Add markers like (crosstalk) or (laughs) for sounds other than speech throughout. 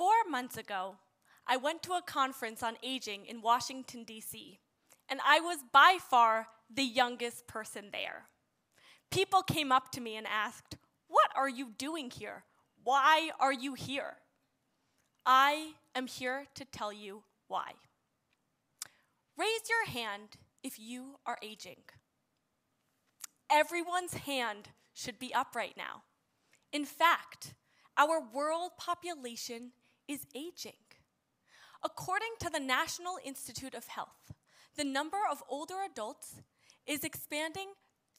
Four months ago, I went to a conference on aging in Washington, D.C., and I was by far the youngest person there. People came up to me and asked, What are you doing here? Why are you here? I am here to tell you why. Raise your hand if you are aging. Everyone's hand should be up right now. In fact, our world population is aging. According to the National Institute of Health, the number of older adults is expanding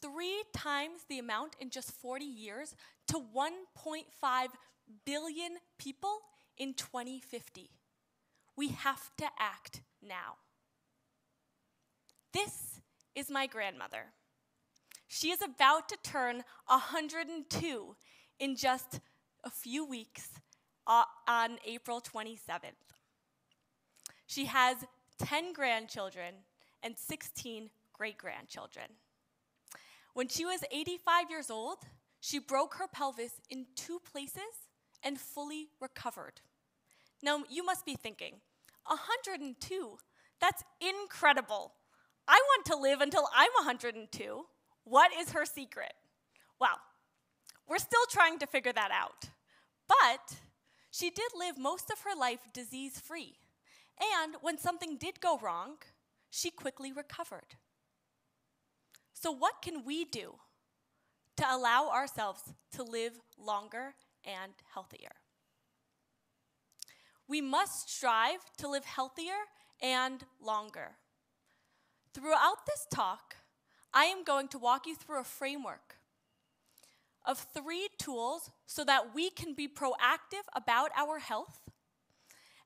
three times the amount in just 40 years to 1.5 billion people in 2050. We have to act now. This is my grandmother. She is about to turn 102 in just a few weeks Uh, on April 27th. She has 10 grandchildren and 16 great grandchildren. When she was 85 years old, she broke her pelvis in two places and fully recovered. Now, you must be thinking, 102? That's incredible. I want to live until I'm 102. What is her secret? Well, we're still trying to figure that out. But she did live most of her life disease free. And when something did go wrong, she quickly recovered. So, what can we do to allow ourselves to live longer and healthier? We must strive to live healthier and longer. Throughout this talk, I am going to walk you through a framework of three tools so that we can be proactive about our health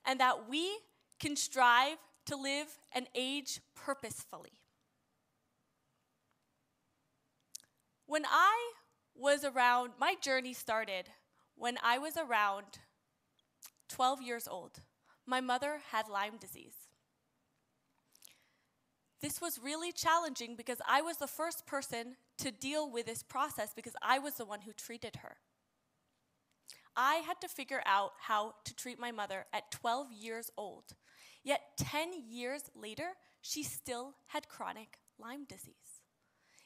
and that we can strive to live and age purposefully. When I was around, my journey started when I was around 12 years old. My mother had Lyme disease. This was really challenging because I was the first person to deal with this process because I was the one who treated her. I had to figure out how to treat my mother at 12 years old. Yet 10 years later, she still had chronic Lyme disease.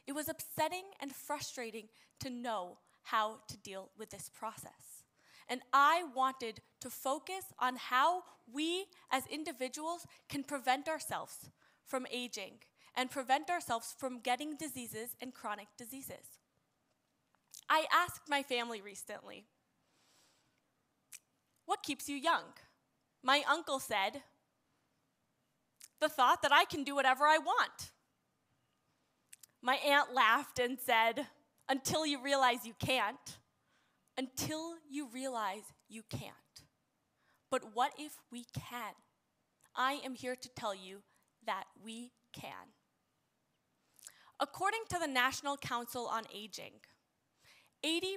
It was upsetting and frustrating to know how to deal with this process. And I wanted to focus on how we as individuals can prevent ourselves from aging and prevent ourselves from getting diseases and chronic diseases. I asked my family recently, What keeps you young? My uncle said, The thought that I can do whatever I want. My aunt laughed and said, Until you realize you can't. Until you realize you can't. But what if we can? I am here to tell you that we can. According to the National Council on Aging, 80%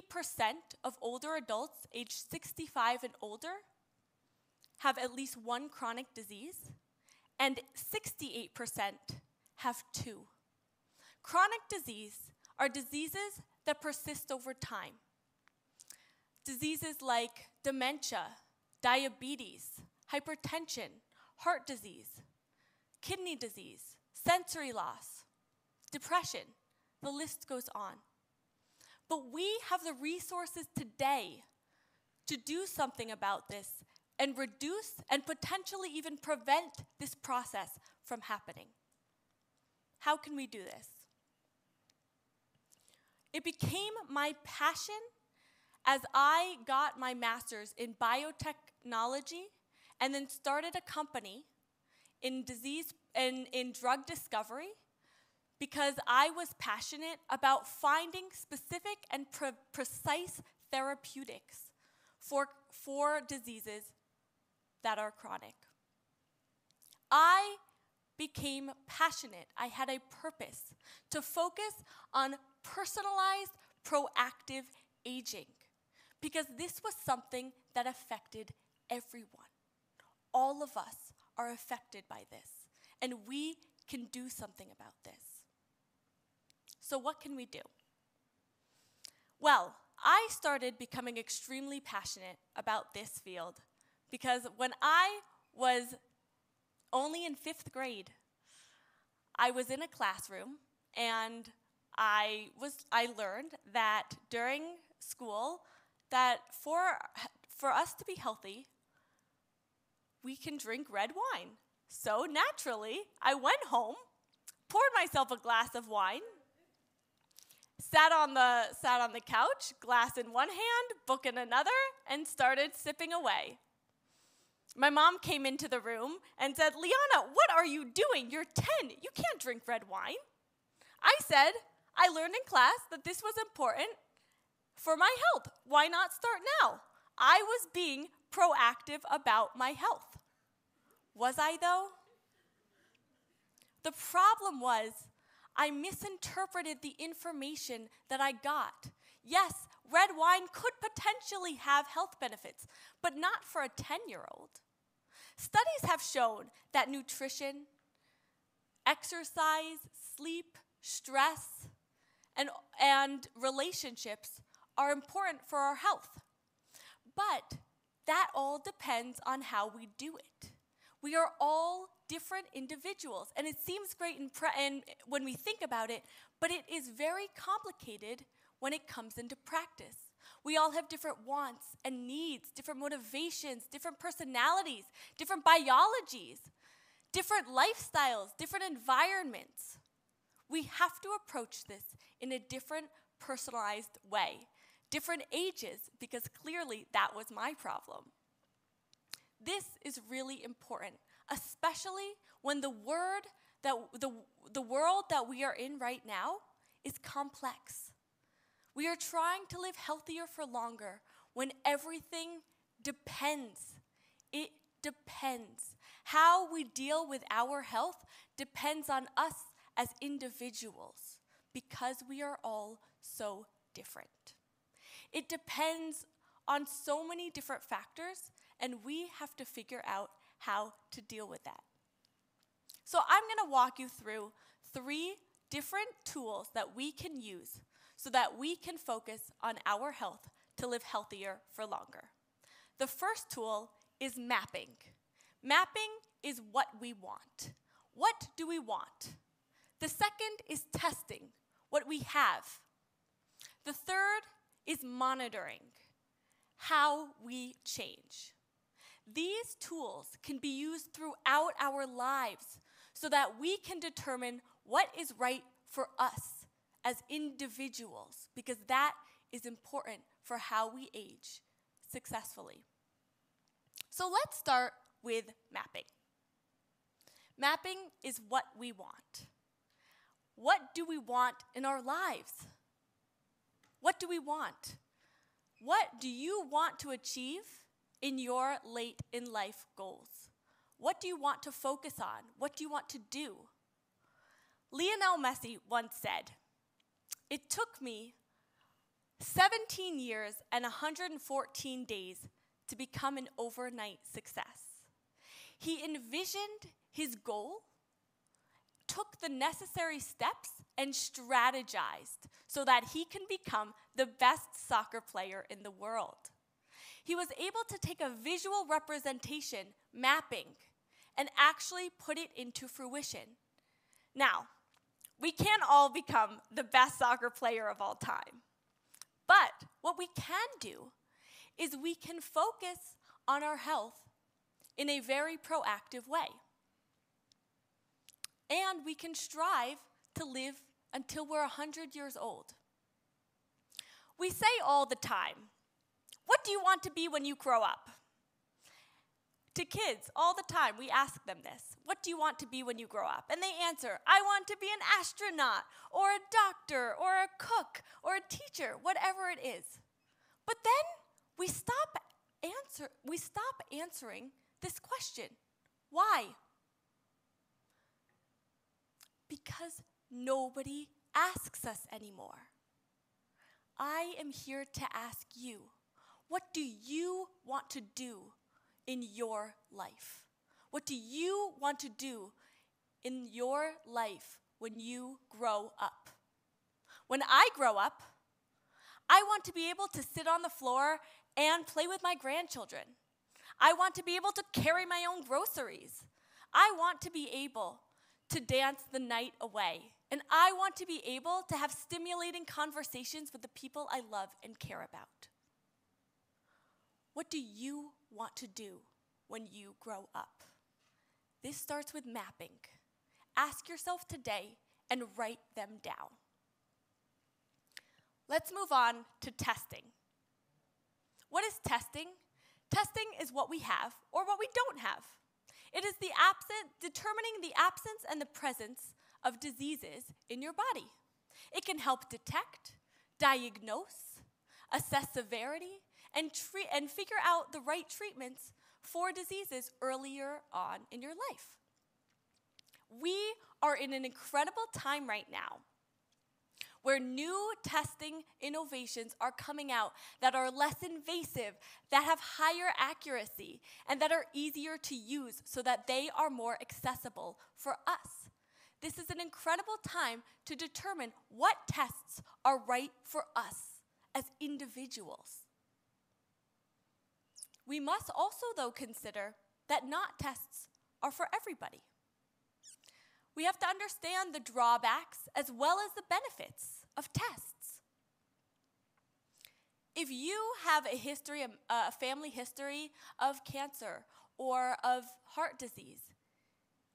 of older adults aged 65 and older have at least one chronic disease, and 68% have two. Chronic disease are diseases that persist over time. Diseases like dementia, diabetes, hypertension, heart disease, kidney disease, sensory loss, depression. The list goes on. But we have the resources today to do something about this and reduce and potentially even prevent this process from happening. How can we do this? It became my passion as I got my master's in biotechnology and then started a company in disease and in, in drug discovery because I was passionate about finding specific and pre precise therapeutics for, for diseases that are chronic. I became passionate. I had a purpose to focus on personalized, proactive aging because this was something that affected everyone. All of us are affected by this, and we can do something about this. So, what can we do? Well, I started becoming extremely passionate about this field because when I was only in fifth grade, I was in a classroom and I was I learned that during school that for for us to be healthy, we can drink red wine. So naturally, I went home, poured myself a glass of wine, sat on the sat on the couch, glass in one hand, book in another, and started sipping away. My mom came into the room and said, Leana, what are you doing? You're 10. You can't drink red wine. I said, I learned in class that this was important for my health. Why not start now? I was being proactive about my health. Was I, though? The problem was I misinterpreted the information that I got. Yes, red wine could potentially have health benefits, but not for a 10 year old. Studies have shown that nutrition, exercise, sleep, stress, and, and relationships are important for our health. But that all depends on how we do it. We are all different individuals, and it seems great in pre- and when we think about it, but it is very complicated when it comes into practice. We all have different wants and needs, different motivations, different personalities, different biologies, different lifestyles, different environments. We have to approach this in a different, personalized way. Different ages, because clearly that was my problem. This is really important, especially when the word that the, the world that we are in right now is complex. We are trying to live healthier for longer when everything depends. It depends. How we deal with our health depends on us as individuals because we are all so different. It depends on so many different factors, and we have to figure out how to deal with that. So, I'm going to walk you through three different tools that we can use so that we can focus on our health to live healthier for longer. The first tool is mapping. Mapping is what we want. What do we want? The second is testing, what we have. The third is monitoring, how we change. These tools can be used throughout our lives so that we can determine what is right for us as individuals, because that is important for how we age successfully. So let's start with mapping. Mapping is what we want. What do we want in our lives? What do we want? What do you want to achieve in your late in life goals? What do you want to focus on? What do you want to do? Lionel Messi once said, It took me 17 years and 114 days to become an overnight success. He envisioned his goal took the necessary steps and strategized so that he can become the best soccer player in the world. He was able to take a visual representation, mapping, and actually put it into fruition. Now, we can't all become the best soccer player of all time. But what we can do is we can focus on our health in a very proactive way and we can strive to live until we're 100 years old. We say all the time, What do you want to be when you grow up? To kids, all the time, we ask them this What do you want to be when you grow up? And they answer, I want to be an astronaut, or a doctor, or a cook, or a teacher, whatever it is. But then we stop, answer, we stop answering this question Why? Because nobody asks us anymore. I am here to ask you what do you want to do in your life? What do you want to do in your life when you grow up? When I grow up, I want to be able to sit on the floor and play with my grandchildren. I want to be able to carry my own groceries. I want to be able to dance the night away. And I want to be able to have stimulating conversations with the people I love and care about. What do you want to do when you grow up? This starts with mapping. Ask yourself today and write them down. Let's move on to testing. What is testing? Testing is what we have or what we don't have. It is the absent, determining the absence and the presence of diseases in your body. It can help detect, diagnose, assess severity, and, treat, and figure out the right treatments for diseases earlier on in your life. We are in an incredible time right now where new testing innovations are coming out that are less invasive, that have higher accuracy, and that are easier to use so that they are more accessible for us. This is an incredible time to determine what tests are right for us as individuals. We must also, though, consider that not tests are for everybody. We have to understand the drawbacks as well as the benefits of tests. If you have a history, um, a family history of cancer or of heart disease,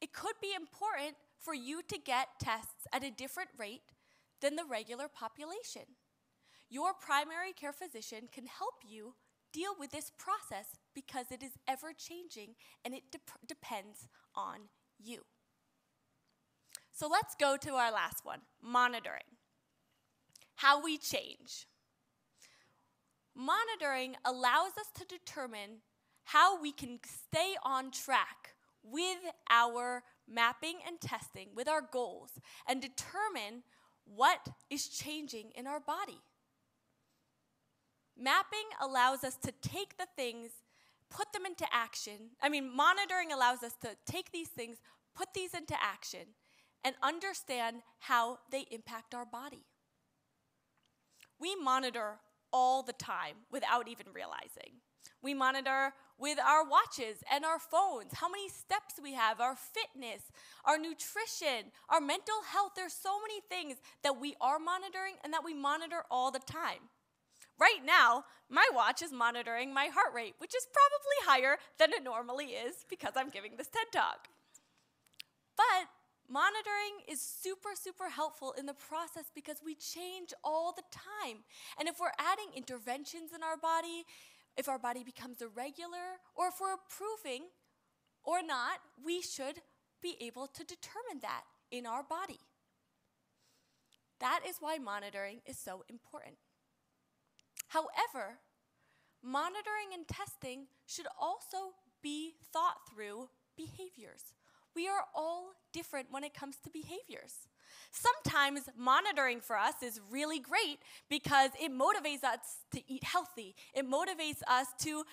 it could be important for you to get tests at a different rate than the regular population. Your primary care physician can help you deal with this process because it is ever changing and it de depends on you. So let's go to our last one monitoring. How we change. Monitoring allows us to determine how we can stay on track with our mapping and testing, with our goals, and determine what is changing in our body. Mapping allows us to take the things, put them into action. I mean, monitoring allows us to take these things, put these into action, and understand how they impact our body. We monitor all the time without even realizing. We monitor with our watches and our phones how many steps we have, our fitness, our nutrition, our mental health. There's so many things that we are monitoring and that we monitor all the time. Right now, my watch is monitoring my heart rate, which is probably higher than it normally is because I'm giving this TED Talk. But monitoring is super, super helpful in the process because we change all the time. And if we're adding interventions in our body, if our body becomes irregular, or if we're improving or not, we should be able to determine that in our body. That is why monitoring is so important. However, monitoring and testing should also be thought through behaviors. We are all different when it comes to behaviors. Sometimes monitoring for us is really great because it motivates us to eat healthy. It motivates us to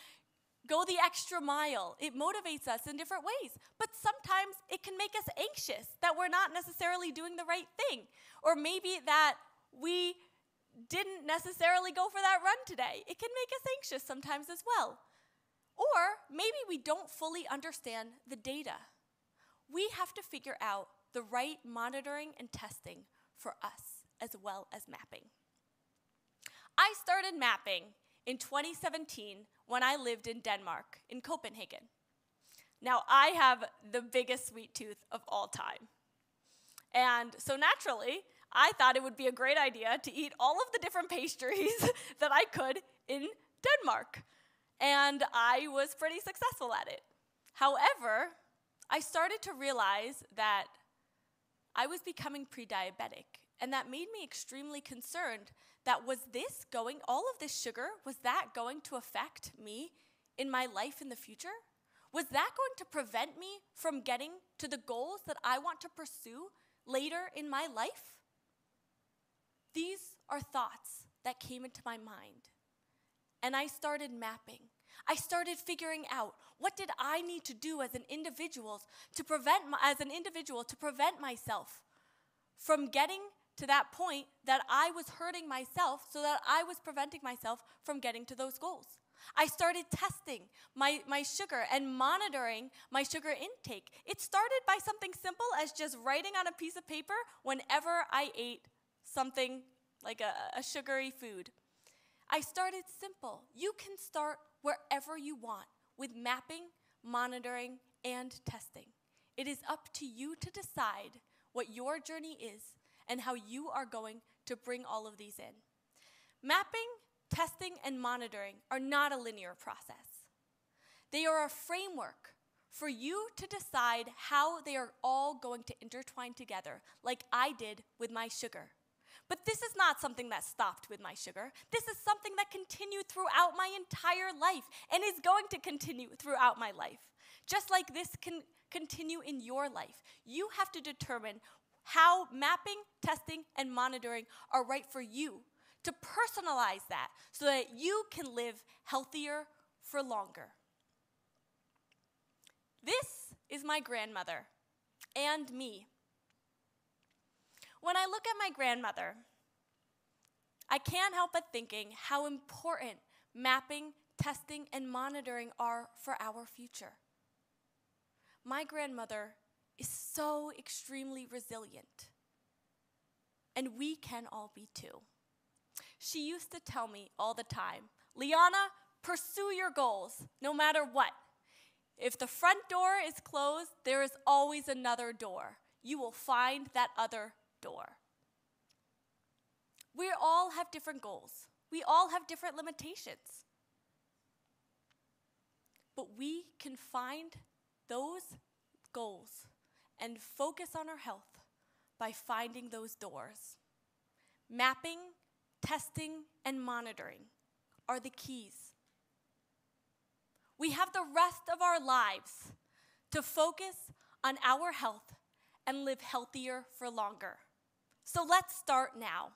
go the extra mile. It motivates us in different ways. But sometimes it can make us anxious that we're not necessarily doing the right thing. Or maybe that we didn't necessarily go for that run today. It can make us anxious sometimes as well. Or maybe we don't fully understand the data. We have to figure out the right monitoring and testing for us as well as mapping. I started mapping in 2017 when I lived in Denmark, in Copenhagen. Now, I have the biggest sweet tooth of all time. And so naturally, I thought it would be a great idea to eat all of the different (laughs) pastries (laughs) that I could in Denmark. And I was pretty successful at it. However, I started to realize that I was becoming pre diabetic, and that made me extremely concerned that was this going, all of this sugar, was that going to affect me in my life in the future? Was that going to prevent me from getting to the goals that I want to pursue later in my life? These are thoughts that came into my mind. And I started mapping. I started figuring out what did I need to do as an individual to prevent my, as an individual to prevent myself from getting to that point that I was hurting myself so that I was preventing myself from getting to those goals. I started testing my, my sugar and monitoring my sugar intake. It started by something simple as just writing on a piece of paper whenever I ate something like a, a sugary food. I started simple. You can start wherever you want with mapping, monitoring, and testing. It is up to you to decide what your journey is and how you are going to bring all of these in. Mapping, testing, and monitoring are not a linear process. They are a framework for you to decide how they are all going to intertwine together, like I did with my sugar. But this is not something that stopped with my sugar. This is something that continued throughout my entire life and is going to continue throughout my life. Just like this can continue in your life, you have to determine how mapping, testing, and monitoring are right for you to personalize that so that you can live healthier for longer. This is my grandmother and me. When I look at my grandmother, I can't help but thinking how important mapping, testing, and monitoring are for our future. My grandmother is so extremely resilient, and we can all be too. She used to tell me all the time, Leana, pursue your goals no matter what. If the front door is closed, there is always another door. You will find that other door. We all have different goals. We all have different limitations. But we can find those goals and focus on our health by finding those doors. Mapping, testing, and monitoring are the keys. We have the rest of our lives to focus on our health and live healthier for longer. So let's start now.